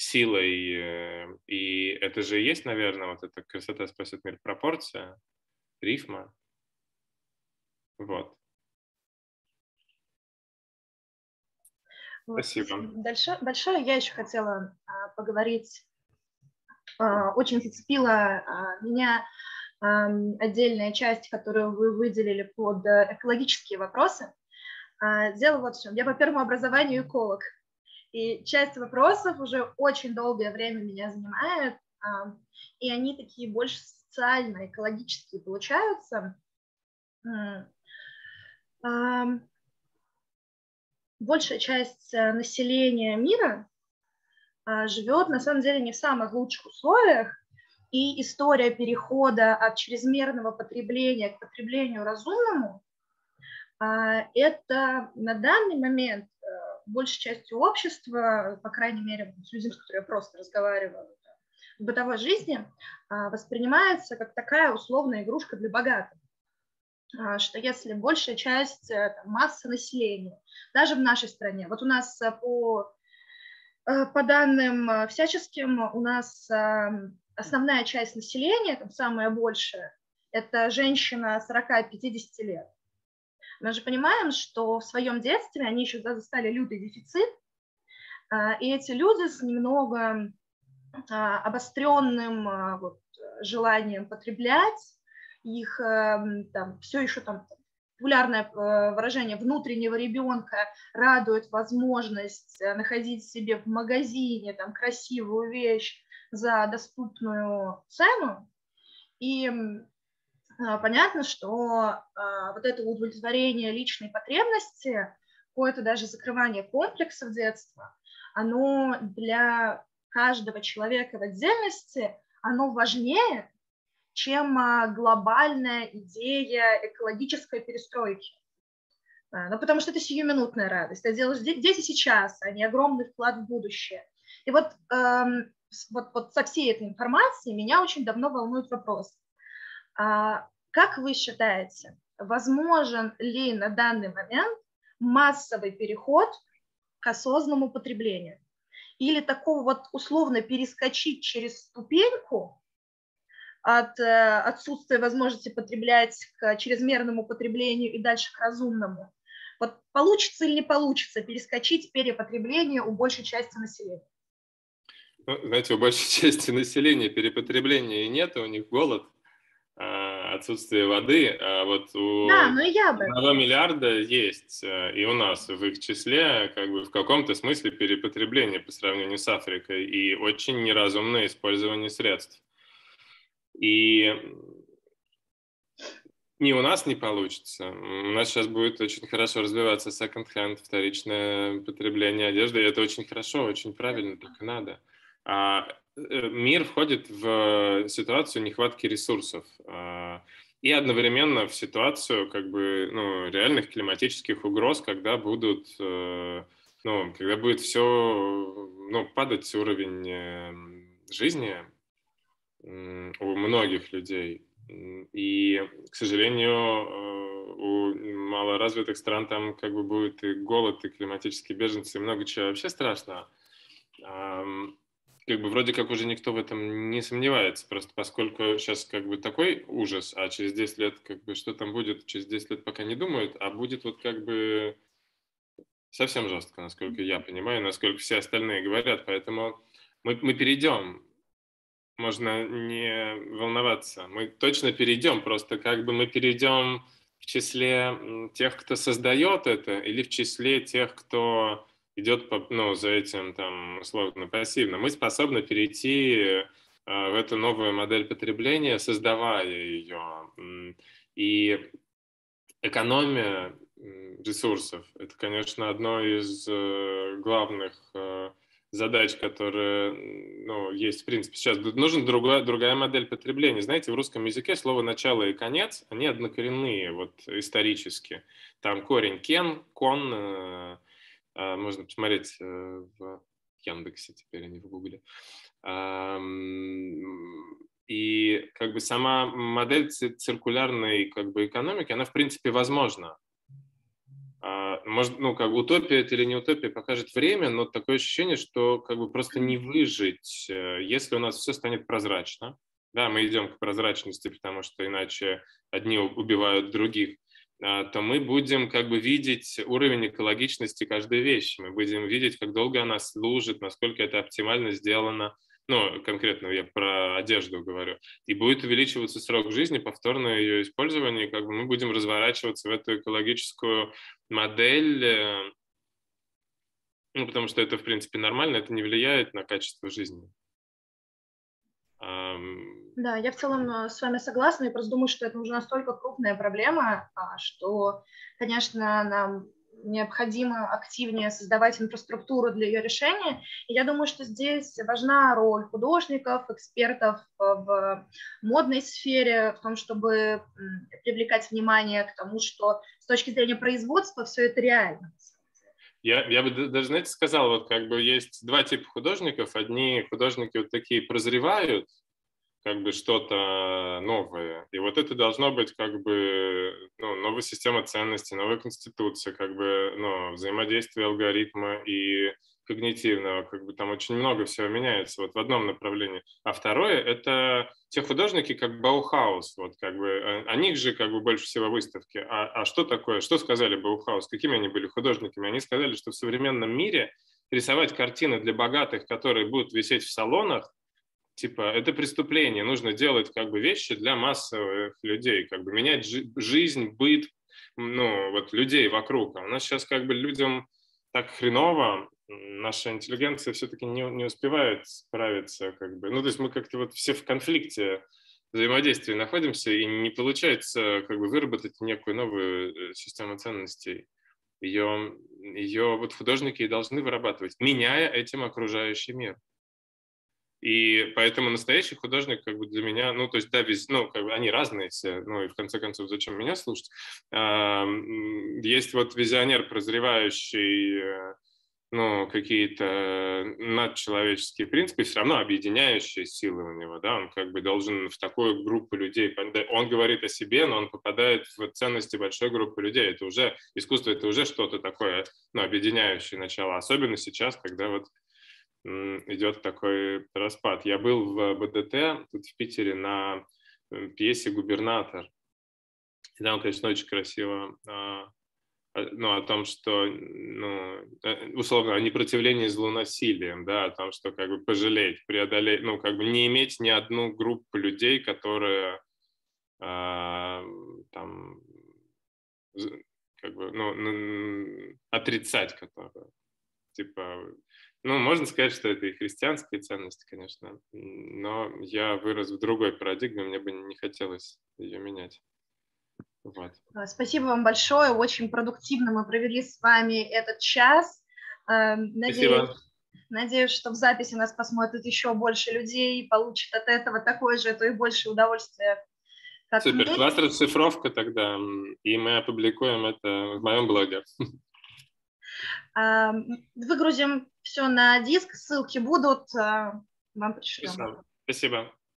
S4: силой. Э, и это же и есть, наверное, вот эта красота спасет мир, пропорция, рифма. Вот. Спасибо.
S1: Большое, большое. Я еще хотела а, поговорить. А, очень зацепила а, меня а, отдельная часть, которую вы выделили под э, экологические вопросы. А, дело вот в чем. Я по первому образованию эколог. И часть вопросов уже очень долгое время меня занимает, и они такие больше социально-экологические получаются. Большая часть э, населения мира а, живет на самом деле не в самых лучших условиях, и история перехода от чрезмерного потребления к потреблению разумному а, это на данный момент большей частью общества, по крайней мере, с людьми, с которыми я просто разговариваю, в бытовой жизни, а, воспринимается как такая условная игрушка для богатых. А, что если большая часть э, там, массы населения, даже в нашей стране, вот у нас э, по, э, по данным всяческим, у нас основная часть населения, там самая большая, это женщина 40-50 лет. Мы же понимаем, что в своем детстве они еще застали лютый дефицит, а, и эти люди с немного а, обостренным а, вот, желанием потреблять, их эм, там, все еще там популярное э, выражение внутреннего ребенка радует возможность э, находить себе в магазине там красивую вещь за доступную цену. И понятно, что а, вот это удовлетворение личной потребности, какое-то даже закрывание комплексов детства, оно для каждого человека в отдельности, оно важнее, чем а, глобальная идея экологической перестройки. Ну, потому что это сиюминутная радость. Ты делаешь здесь и сейчас, а не огромный вклад в будущее. И вот, эм, вот, вот со всей этой информацией меня очень давно волнует вопрос. А, как вы считаете, возможен ли на данный момент массовый переход к осознанному потреблению? Или такого вот условно перескочить через ступеньку от э, отсутствия возможности потреблять к чрезмерному потреблению и дальше к разумному? Вот получится или не получится перескочить перепотребление у большей части населения?
S4: Ну, знаете, у большей части населения перепотребления нет, у них голод – отсутствие воды, а вот у
S1: да, ну я бы.
S4: одного миллиарда есть, э, и у нас в их числе как бы в каком-то смысле перепотребление по сравнению с Африкой и очень неразумное использование средств. И ни у нас не получится. У нас сейчас будет очень хорошо развиваться second-hand, вторичное потребление одежды, и это очень хорошо, очень правильно, так и надо. А мир входит в ситуацию нехватки ресурсов а, и одновременно в ситуацию как бы ну, реальных климатических угроз, когда будут э, ну, когда будет все ну, падать уровень э, жизни у многих людей. И, к сожалению, у малоразвитых стран там как бы будет и голод, и климатические беженцы, и много чего вообще страшного как бы вроде как уже никто в этом не сомневается, просто поскольку сейчас как бы такой ужас, а через 10 лет как бы что там будет, через 10 лет пока не думают, а будет вот как бы совсем жестко, насколько я понимаю, насколько все остальные говорят, поэтому мы, мы перейдем, можно не волноваться, мы точно перейдем, просто как бы мы перейдем в числе тех, кто создает это, или в числе тех, кто идет ну, за этим там условно пассивно. Мы способны перейти э, в эту новую модель потребления, создавая ее. И экономия ресурсов – это, конечно, одно из э, главных э, задач, которые ну, есть, в принципе, сейчас. Нужна другая, другая модель потребления. Знаете, в русском языке слово «начало» и «конец», они однокоренные, вот исторически. Там корень «кен», «кон», можно посмотреть э, в Яндексе теперь, а не в Гугле. И как бы сама модель циркулярной как бы, экономики, она в принципе возможна. А, может, ну, как утопия это или не утопия, покажет время, но такое ощущение, что как бы просто не выжить, э, если у нас все станет прозрачно. Да, мы идем к прозрачности, потому что иначе одни убивают других а, то мы будем как бы видеть уровень экологичности каждой вещи. Мы будем видеть, как долго она служит, насколько это оптимально сделано, ну, конкретно я про одежду говорю, и будет увеличиваться срок жизни, повторное ее использование, и как бы мы будем разворачиваться в эту экологическую модель, э, ну, потому что это, в принципе, нормально, это не влияет на качество жизни.
S1: Да, я в целом э, с вами согласна, я просто думаю, что это уже настолько крупная проблема, а, что, конечно, нам необходимо активнее создавать инфраструктуру для ее решения. И я думаю, что здесь важна роль художников, экспертов в модной сфере, в том, чтобы привлекать внимание к тому, что с точки зрения производства все это реально.
S4: Я, я бы даже, знаете, сказал, вот как бы есть два типа художников. Одни художники вот такие прозревают, как бы что-то новое. И вот это должно быть как бы ну, новая система ценностей, новая конституция, как бы ну, взаимодействие алгоритма и когнитивного, как бы там очень много всего меняется вот в одном направлении. А второе – это те художники, как Баухаус, вот как бы, э, о них же как бы больше всего выставки. А, а что такое, что сказали Баухаус, какими они были художниками? Они сказали, что в современном мире рисовать картины для богатых, которые будут висеть в салонах, типа, это преступление, нужно делать как бы вещи для массовых людей, как бы менять жи- жизнь, быт, ну, вот людей вокруг. А у нас сейчас как бы людям так хреново, наша интеллигенция все-таки не, не успевает справиться, как бы, ну, то есть мы как-то вот все в конфликте взаимодействия находимся, и не получается как бы выработать некую новую э, систему ценностей. Ее, ее вот художники и должны вырабатывать, меняя этим окружающий мир. И поэтому настоящий художник, как бы для меня, ну, то есть, да, вез, ну, как бы они разные все, ну, и в конце концов, зачем меня слушать? Есть вот визионер, прозревающий, э, ну, какие-то надчеловеческие принципы, все равно объединяющие силы у него, да, он как бы должен в такую группу людей, он говорит о себе, но он попадает в ценности большой группы людей, это уже, искусство это уже что-то такое, ну, объединяющее начало, особенно сейчас, когда вот идет такой распад. Я был в БДТ тут в Питере на э, пьесе «Губернатор». И там, конечно, очень красиво а, а, ну, о том, что, ну, э, условно, о непротивлении злонасилием, да, о том, что как бы пожалеть, преодолеть, ну, как бы не иметь ни одну группу людей, которые а, там, как бы, ну, отрицать которые, типа, ну, можно сказать, что это и христианские ценности, конечно, но я вырос в другой парадигме, мне бы не хотелось ее менять.
S1: Вот. Спасибо вам большое, очень продуктивно мы провели с вами этот час. Эм, надеюсь, Спасибо. Надеюсь, что в записи нас посмотрят еще больше людей и получат от этого такое же, а то и больше удовольствия.
S4: Как Супер, мы. вас расшифровка тогда, и мы опубликуем это в моем блоге.
S1: Выгрузим все на диск, ссылки будут, э, вам пришлем.
S4: Спасибо.